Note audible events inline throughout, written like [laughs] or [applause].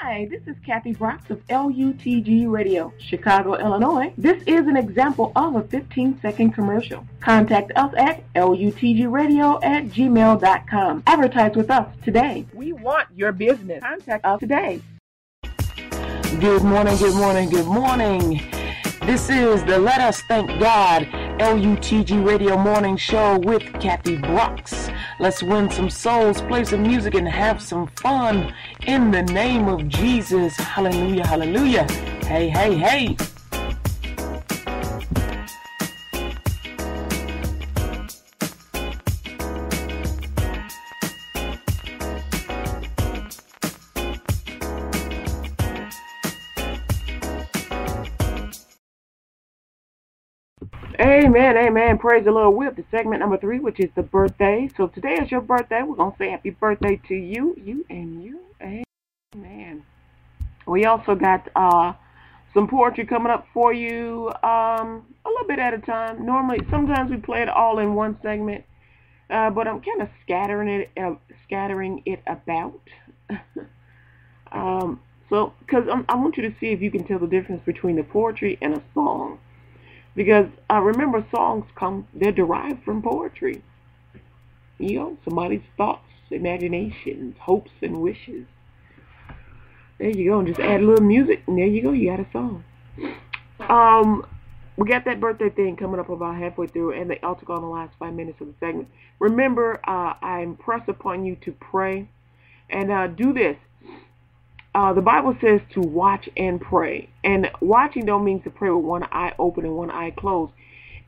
Hi, this is Kathy Brocks of LUTG Radio, Chicago, Illinois. This is an example of a 15-second commercial. Contact us at lutgradio at gmail.com. Advertise with us today. We want your business. Contact us today. Good morning, good morning, good morning. This is the Let Us Thank God LUTG Radio Morning Show with Kathy Brocks. Let's win some souls, play some music, and have some fun in the name of Jesus. Hallelujah, hallelujah. Hey, hey, hey. Amen, amen. Praise the Lord. We're up to segment number three, which is the birthday. So today is your birthday. We're going to say happy birthday to you, you, and you. Amen. We also got uh, some poetry coming up for you um, a little bit at a time. Normally, sometimes we play it all in one segment, uh, but I'm kind of scattering it, uh, scattering it about. [laughs] um, so, because I want you to see if you can tell the difference between the poetry and a song. Because uh, remember, songs come, they're derived from poetry. You know, somebody's thoughts, imaginations, hopes, and wishes. There you go, and just add a little music, and there you go, you got a song. Um, we got that birthday thing coming up about halfway through, and the altar call in the last five minutes of the segment. Remember, uh, I impress upon you to pray, and uh, do this. Uh, the Bible says to watch and pray. And watching don't mean to pray with one eye open and one eye closed.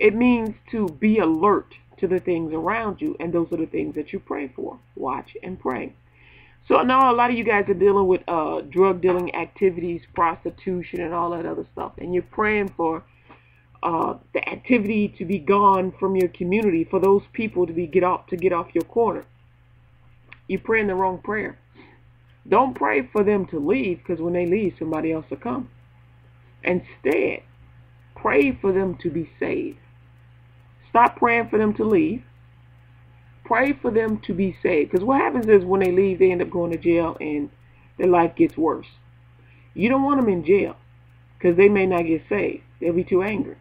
It means to be alert to the things around you, and those are the things that you pray for. Watch and pray. So I know a lot of you guys are dealing with uh, drug dealing activities, prostitution, and all that other stuff, and you're praying for uh, the activity to be gone from your community, for those people to be get off to get off your corner. You're praying the wrong prayer. Don't pray for them to leave because when they leave, somebody else will come. Instead, pray for them to be saved. Stop praying for them to leave. Pray for them to be saved. Because what happens is when they leave, they end up going to jail and their life gets worse. You don't want them in jail because they may not get saved. They'll be too angry.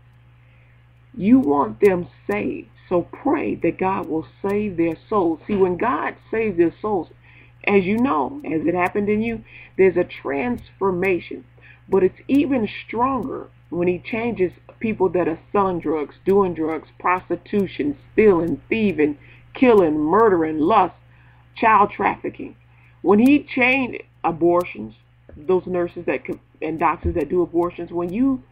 You want them saved. So pray that God will save their souls. See, when God saves their souls, as you know, as it happened in you, there's a transformation. But it's even stronger when he changes people that are selling drugs, doing drugs, prostitution, stealing, thieving, killing, murdering, lust, child trafficking. When he changed abortions, those nurses that and doctors that do abortions, when you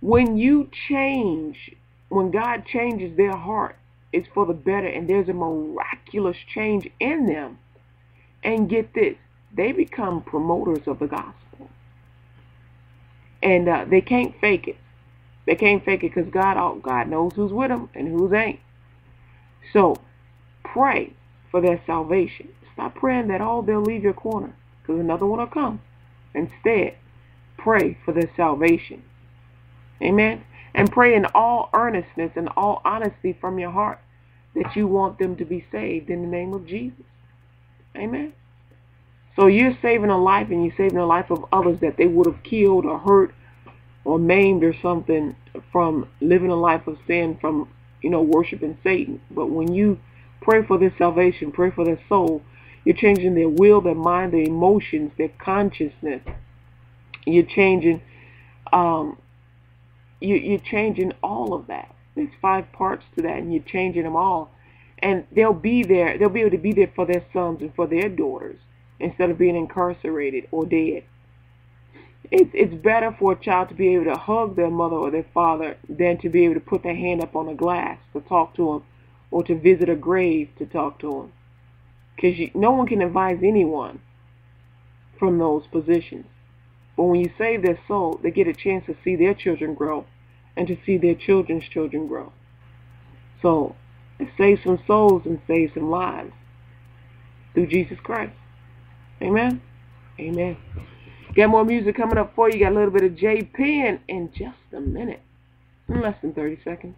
when you change, when God changes their heart, it's for the better and there's a miraculous change in them and get this, they become promoters of the gospel. And uh, they can't fake it. They can't fake it because God, oh, God knows who's with them and who's ain't. So pray for their salvation. Stop praying that, oh, they'll leave your corner because another one will come. Instead, pray for their salvation. Amen. And pray in all earnestness and all honesty from your heart that you want them to be saved in the name of Jesus. Amen. So you're saving a life and you're saving the life of others that they would have killed or hurt or maimed or something from living a life of sin from, you know, worshiping Satan. But when you pray for their salvation, pray for their soul, you're changing their will, their mind, their emotions, their consciousness. You're changing, um, you, you're changing all of that. There's five parts to that, and you're changing them all and they'll be there. They'll be able to be there for their sons and for their daughters instead of being incarcerated or dead. It's it's better for a child to be able to hug their mother or their father than to be able to put their hand up on a glass to talk to them or to visit a grave to talk to them. Because no one can advise anyone from those positions. But when you save their soul, they get a chance to see their children grow and to see their children's children grow. So and save some souls and save some lives through Jesus Christ. Amen. Amen. Got more music coming up for you. Got a little bit of J Pen in just a minute. In less than 30 seconds.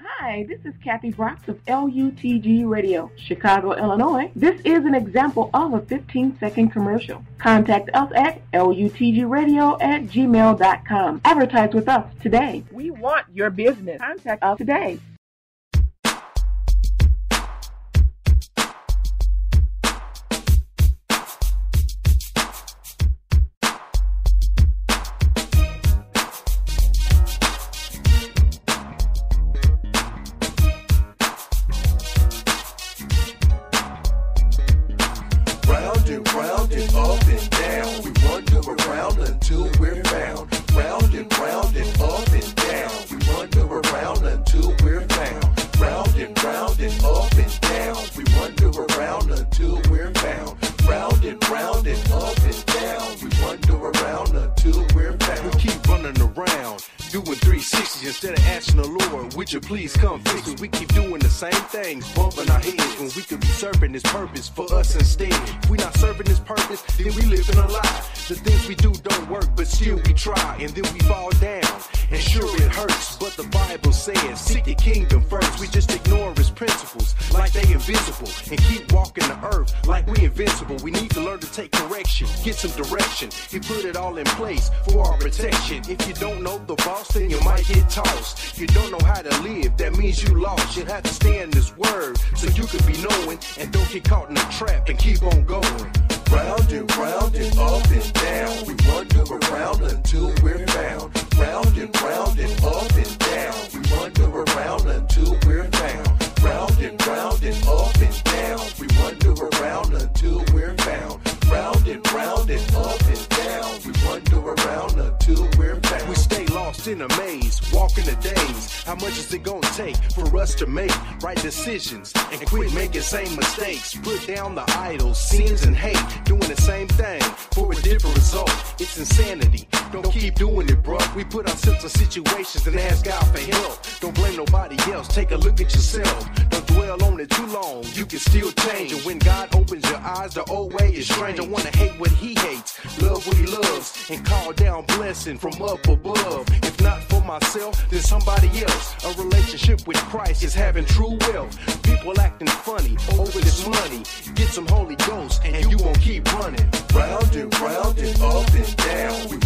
Hi, Hi, this is Kathy Brocks of LUTG Radio, Chicago, Illinois. This is an example of a 15-second commercial. Contact us at lutgradio at gmail.com. Advertise with us today. We want your business. Contact us today. Please come fix it. We keep doing the same things, bumping our heads when we could be serving this purpose for us instead. If we not serving this purpose, then we living a lie. The things we do don't work, but still we try, and then we fall down. And sure it hurts, but the Bible says, seek the kingdom first. We just ignore his principles like they invisible and keep walking the earth like we invincible. We need to learn to take correction, get some direction. He put it all in place for our protection. If you don't know the boss, then you might get tossed. You don't know how to live, that means you lost. You have to stay in this word so you can be knowing and don't get caught in a trap and keep on going. Round and round and up and down. We wander around until we're found. Round and round and up and down. We wander around until in a maze, walking the days. How much is it gonna take for us to make right decisions and quit making same mistakes? Put down the idols, sins, and hate. Doing the same thing for a different result. It's insanity. Don't keep doing it, bro. We put ourselves in situations and ask God for help. Don't blame nobody else. Take a look at yourself. Don't dwell on it too long. You can still change. And when God opens your eyes, the old way is strange. I wanna hate what he hates, love what he loves, and call down blessing from up above. If not for myself, then somebody else. A relationship with Christ is having true wealth. People acting funny over this money. Get some Holy Ghost, and you won't keep running. Round and round and up and down. We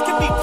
Could be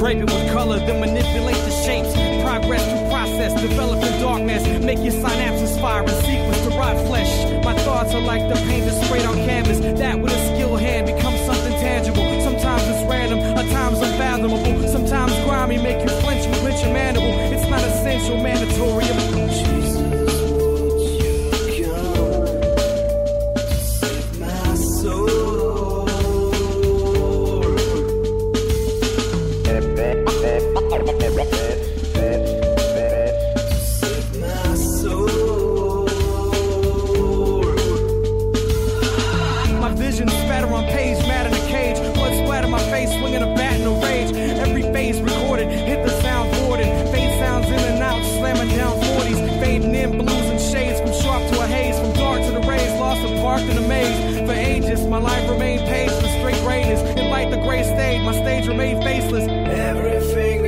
Drape it with color, then manipulate the shapes. Progress through process, develop the darkness. Make your synapses fire in sequence to rot flesh. My thoughts are like the paint that's sprayed on canvas. That with a skilled hand becomes something tangible. Sometimes it's random, at times unfathomable. Sometimes grimy, make you flinch and clench your mandible. It's not essential, mandatory. Lost and maze. For ages, my life remained paged with straight greatness. In light the gray stage, my stage remained faceless. Everything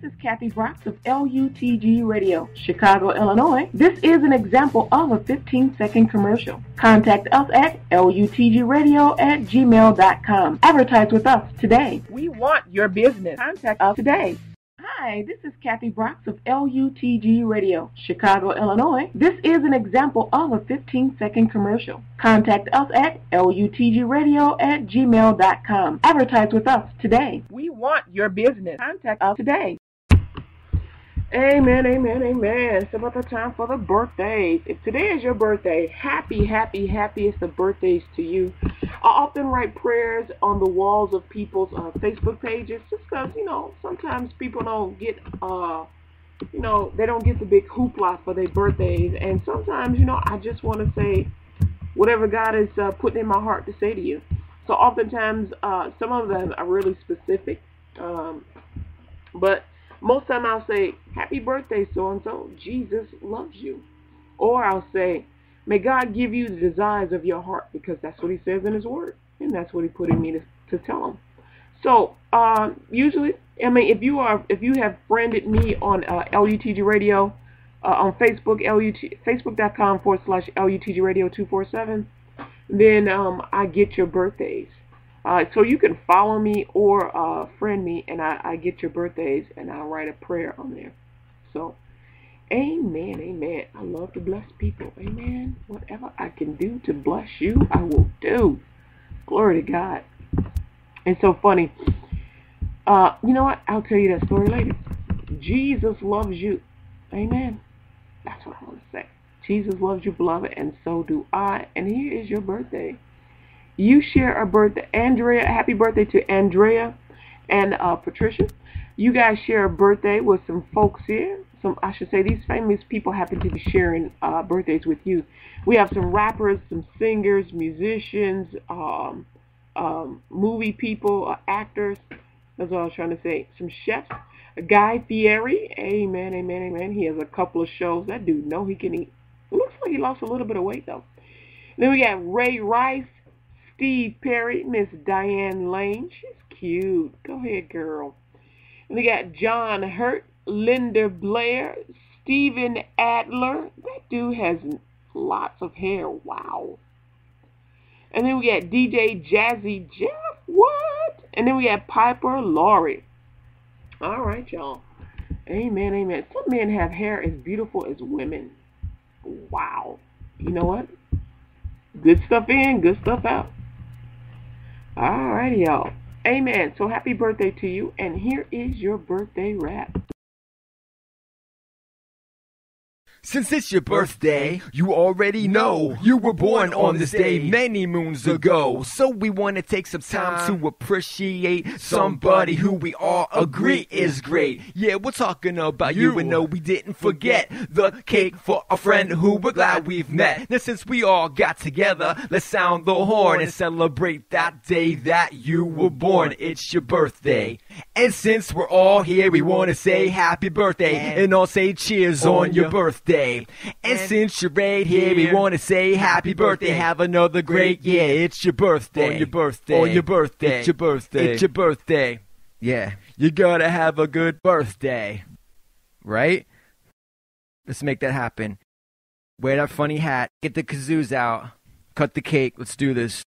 this is Kathy Brocks of LUTG Radio, Chicago, Illinois. This is an example of a 15 second commercial. Contact us at lutgradio at gmail.com. Advertise with us today. We want your business. Contact us today. Hi, this is Kathy Brocks of LUTG Radio, Chicago, Illinois. This is an example of a 15 second commercial. Contact us at lutgradio at gmail.com. Advertise with us today. We want your business. Contact us today. Amen, amen, amen. It's about the time for the birthdays. If today is your birthday, happy, happy, happiest of birthdays to you. I often write prayers on the walls of people's uh, Facebook pages just because, you know, sometimes people don't get, uh, you know, they don't get the big hoopla for their birthdays. And sometimes, you know, I just want to say whatever God is uh, putting in my heart to say to you. So oftentimes, uh, some of them are really specific. Um, but Most time I'll say, Happy birthday, so and so. Jesus loves you. Or I'll say, May God give you the desires of your heart because that's what He says in His Word, and that's what He put in me to, to tell him. So uh, usually, I mean, if you are, if you have friended me on uh, LUTG Radio uh, on Facebook, LUT, Facebook.com forward slash LUTG Radio two four seven, then um, I get your birthdays. Uh, so you can follow me or uh, friend me, and I, I get your birthdays, and I write a prayer on there. So, amen, amen. I love to bless people. Amen. Whatever I can do to bless you, I will do. Glory to God. It's so funny. Uh, you know what? I'll tell you that story later. Jesus loves you. Amen. That's what I want to say. Jesus loves you, beloved, and so do I. And here is your birthday. You share a birthday. Andrea, happy birthday to Andrea and uh, Patricia. You guys share a birthday with some folks here. Some, I should say, these famous people happen to be sharing uh, birthdays with you. We have some rappers, some singers, musicians, um, um, movie people, uh, actors. That's what I was trying to say. Some chefs. Guy Fieri, amen, amen, amen. He has a couple of shows. That dude know he can eat. Looks like he lost a little bit of weight though. Then we got Ray Rice, Steve Perry, Miss Diane Lane. She's cute. Go ahead, girl. And we got John Hurt, Linda Blair, Steven Adler. That dude has lots of hair. Wow. And then we got DJ Jazzy Jeff. What? And then we got Piper Laurie. All right, y'all. Amen, amen. Some men have hair as beautiful as women. Wow. You know what? Good stuff in, good stuff out. All righty, y'all. Amen. So happy birthday to you. And here is your birthday rap. Since it's your birthday, you already know you were born on this day many moons ago. So we want to take some time to appreciate somebody who we all agree is great. Yeah, we're talking about you, and no, we didn't forget the cake for a friend who we're glad we've met. Now, since we all got together, let's sound the horn and celebrate that day that you were born. It's your birthday. And since we're all here, we want to say happy birthday and all say cheers on your birthday. And since you're right here, we want to say happy birthday. Have another great year. It's your birthday. On your birthday. On your birthday. It's your birthday. It's your birthday. Yeah. You gotta have a good birthday. Right? Let's make that happen. Wear that funny hat. Get the kazoos out. Cut the cake. Let's do this.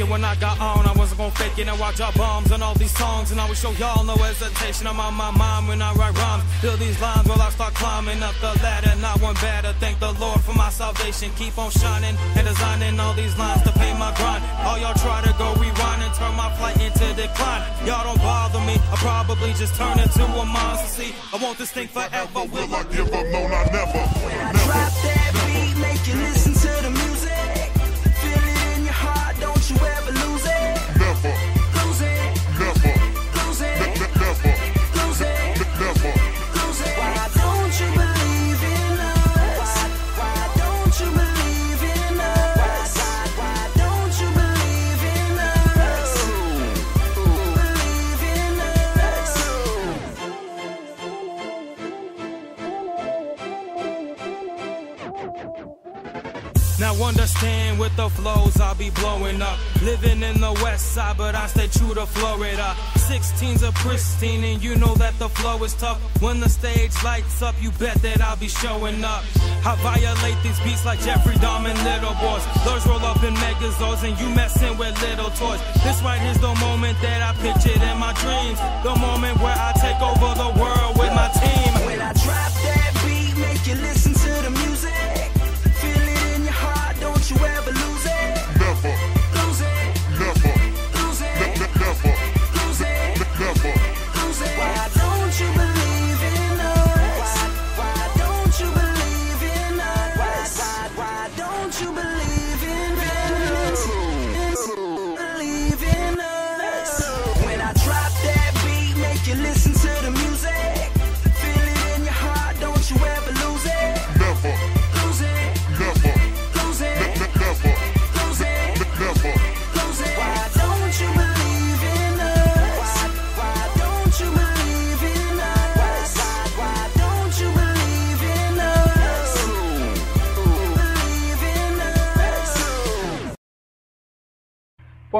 it when I got on. I wasn't gonna fake it. Now I drop bombs on all these songs, and I will show y'all no hesitation. I'm on my mind when I write rhymes. Build these lines while I start climbing up the ladder. Not one better. Thank the Lord for my salvation. Keep on shining and designing all these lines to pay my grind. All y'all try to go rewind and turn my flight into decline. Y'all don't bother me. I probably just turn into a monster. See, I want this thing forever. Will I give up? No, not never. never. Drop. Understand with the flows I'll be blowing up. Living in the west side, but I stay true to Florida. 16's a pristine, and you know that the flow is tough. When the stage lights up, you bet that I'll be showing up. I violate these beats like Jeffrey Dahmer and Little Boys. Those roll up in megazords, and you messing with little toys. This right here's the moment that I pictured in my dreams. The moment where I take over the world with my team.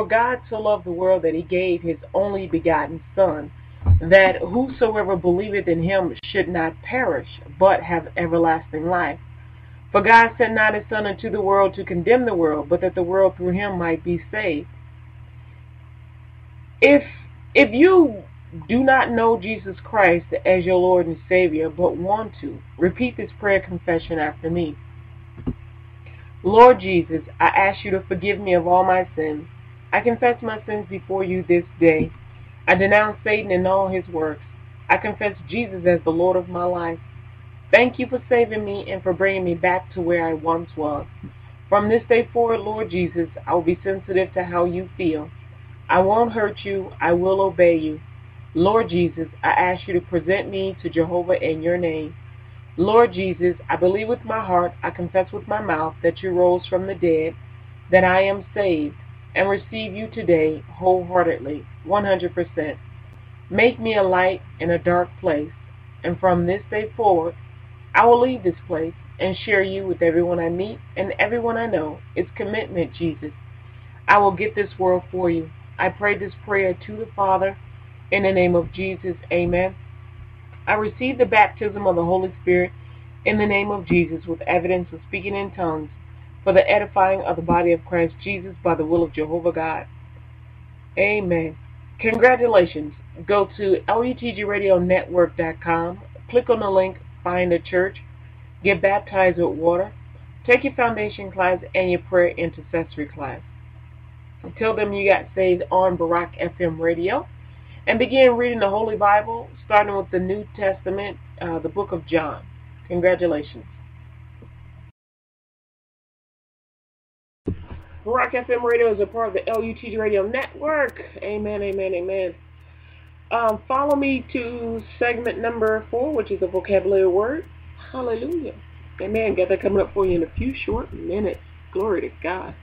For God so loved the world that he gave his only begotten Son, that whosoever believeth in him should not perish, but have everlasting life. For God sent not his Son into the world to condemn the world, but that the world through him might be saved. If if you do not know Jesus Christ as your Lord and Savior, but want to, repeat this prayer confession after me. Lord Jesus, I ask you to forgive me of all my sins. I confess my sins before you this day. I denounce Satan and all his works. I confess Jesus as the Lord of my life. Thank you for saving me and for bringing me back to where I once was. From this day forward, Lord Jesus, I will be sensitive to how you feel. I won't hurt you. I will obey you. Lord Jesus, I ask you to present me to Jehovah in your name. Lord Jesus, I believe with my heart, I confess with my mouth that you rose from the dead, that I am saved, and receive you today wholeheartedly, 100%. Make me a light in a dark place, and from this day forward, I will leave this place and share you with everyone I meet and everyone I know. It's commitment, Jesus. I will get this world for you. I pray this prayer to the Father in the name of Jesus. Amen. I receive the baptism of the Holy Spirit in the name of Jesus with evidence of speaking in tongues for the edifying of the body of Christ Jesus by the will of Jehovah God. Amen. Congratulations. Go to LUTGRadioNetwork.com, click on the link, find a church, get baptized with water, take your foundation class and your prayer intercessory class. Tell them you got saved on Barack FM radio and begin reading the Holy Bible, starting with the New Testament, uh, the book of John. Congratulations. Barack FM Radio is a part of the LUTG Radio Network. Amen, amen, amen. Um, follow me to segment number four, which is a vocabulary word. Hallelujah. Amen. Got that coming up for you in a few short minutes. Glory to God.